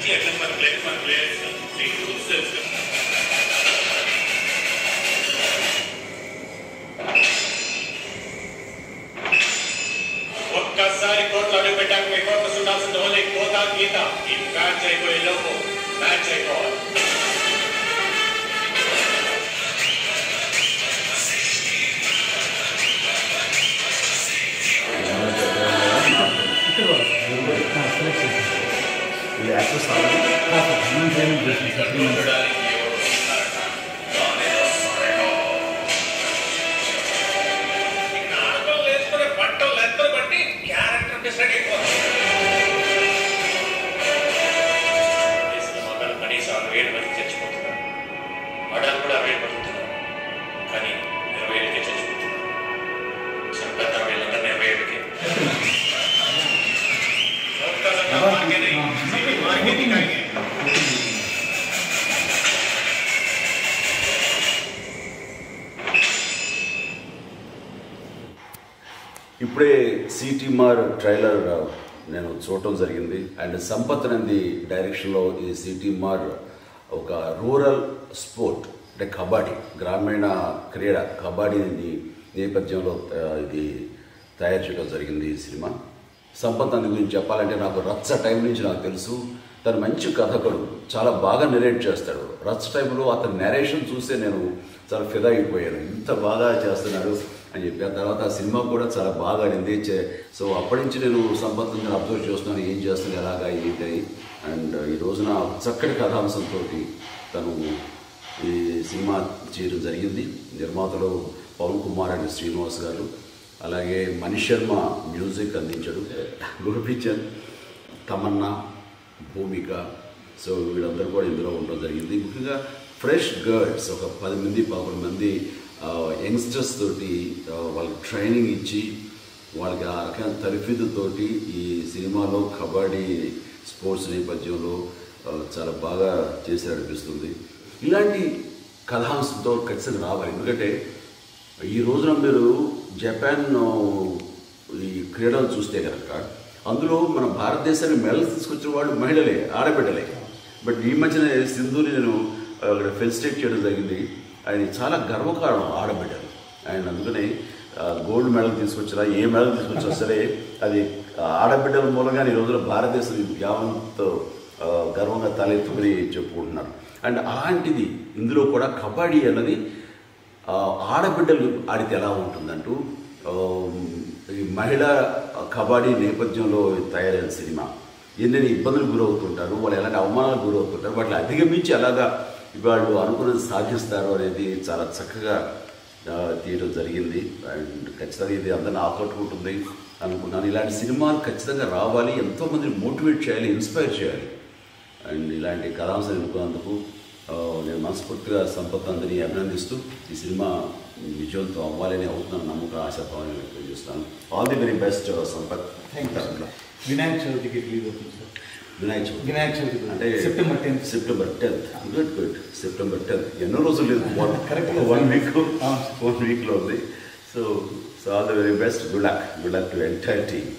నుంచి ఎట్లా మన ప్లేస్ మన ప్లేస్ మీకు రూల్స్ తెలుసు కదా. ఒక్కసారి కోర్టులో అడుగు పెట్టాక మీ కోర్టు చూడాల్సిన ఓన్లీ కోత గీత ఈ మ్యాచ్ అయిపోయే లోపు మ్యాచ్ అయిపోవాలి the exercise of a human business supplement. Thank you. ఇప్పుడే సిటీమార్ ట్రైలర్ నేను చూడటం జరిగింది. అండ్ సంపత్ నంది డైరెక్షన్లో ఈ సిటీమార్ ఒక రూరల్ స్పోర్ట్ అంటే కబడ్డీ గ్రామీణ క్రీడ కబడ్డీని నేపథ్యంలో ఇది తయారు చేయడం జరిగింది ఈ సినిమా. సంపత్ అంది గురించి చెప్పాలంటే నాకు రచ్చ టైం నుంచి నాకు తెలుసు. తను మంచి కథకుడు. చాలా బాగా నెరేట్ చేస్తాడు. రచ్చ టైంలో అతని నెరేషన్ చూస్తే నేను చాలా ఫిదా అయిపోయాను. ఇంత బాగా చేస్తున్నాడు అని చెప్పి ఆ తర్వాత ఆ సినిమా కూడా చాలా బాగా ఆడింది సో అప్పటి నుంచి నేను సంపత్ నేను అబ్జర్వ్ చేస్తున్నాను. ఏం చేస్తుంది ఎలాగా ఏంటి? అండ్ ఈ రోజున చక్కటి కథాంశంతో తను ఈ సినిమా చేయడం జరిగింది. నిర్మాతలు పవన్ కుమార్ అండ్ శ్రీనివాస్ గారు. అలాగే మనీష్ శర్మ మ్యూజిక్ అందించాడు. గోపిచంద్ తమన్నా భూమిక. సో వీళ్ళందరూ కూడా ఇందులో ఉండడం జరిగింది. ముఖ్యంగా ఫ్రెష్ గర్ల్స్ ఒక పది మంది పదకొండు మంది యంగ్స్టర్స్ తోటి వాళ్ళకి ట్రైనింగ్ ఇచ్చి వాళ్ళకి ఆ రకమైన తరఫీదుతోటి ఈ సినిమాలో కబడ్డీ స్పోర్ట్స్ నేపథ్యంలో చాలా బాగా చేశారనిపిస్తుంది. ఇలాంటి కథాంశంతో ఖచ్చితంగా రావాలి. ఎందుకంటే ఈ రోజున మీరు జపాన్ ఈ క్రీడలు చూస్తే కనుక అందులో మన భారతదేశానికి మెడల్స్ తీసుకొచ్చిన వాళ్ళు మహిళలే ఆడబిడ్డలే. బట్ ఈ మధ్యన సింధుని నేను అక్కడ ఫెలిసిటేట్ చేయడం జరిగింది. ఆయన చాలా గర్వకారణం ఆడబిడ్డలు. ఆయన అందుకని గోల్డ్ మెడల్ తీసుకొచ్చినా ఏ మెడల్ తీసుకొచ్చినా సరే అది ఆడబిడ్డల మూలంగా ఈ రోజున భారతదేశం యావంతో గర్వంగా తలెత్తుకుని చెప్పుకుంటున్నారు. అండ్ అలాంటిది ఇందులో కూడా కబడ్డీ అన్నది ఆడబిడ్డలు ఆడితే ఎలా ఉంటుందంటూ ఈ మహిళా కబడ్డీ నేపథ్యంలో తయారైన సినిమా. ఎన్నెన్ని ఇబ్బందులు గురవుతుంటారు వాళ్ళు ఎలాంటి అవమానాలకు గురవుతుంటారు వాటిని అధిగమించి ఎలాగా వాళ్ళు అనుకున్నది సాధిస్తారు అనేది చాలా చక్కగా తీయడం జరిగింది. అండ్ ఖచ్చితంగా ఇది అందరిని ఆకట్టుకుంటుంది అనుకున్నాను. ఇలాంటి సినిమాలు ఖచ్చితంగా రావాలి ఎంతోమందిని మోటివేట్ చేయాలి ఇన్స్పైర్ చేయాలి. అండ్ ఇలాంటి కథాంశాలు ఎన్నుకున్నందుకు నేను మనస్ఫూర్తిగా సంపత్ అందరినీ అభినందిస్తూ ఈ సినిమా విజయంతో అవ్వాలని అవుతున్న నమ్మకం ఆశాభావాన్ని వ్యక్తం చేస్తాను. All the very best Sampath. Vinayaka చవితికి రిలీజ్ అవుతుంది సార్ వినాయక చవితి. వినాయక చవితి అంటే September tenth September tenth good good September tenth ఎన్నో రోజులు లేదు. One Correct. One week. One వీక్లో ఉంది. So so all the very best good luck good luck to entire team